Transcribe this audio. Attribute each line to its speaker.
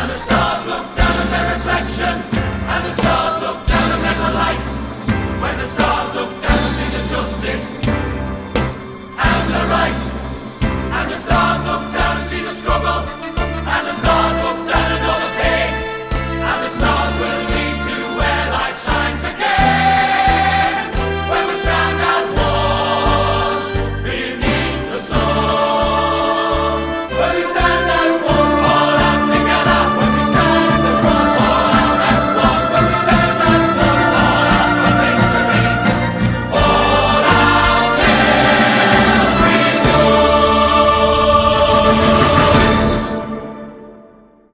Speaker 1: And the stars look down at their reflection.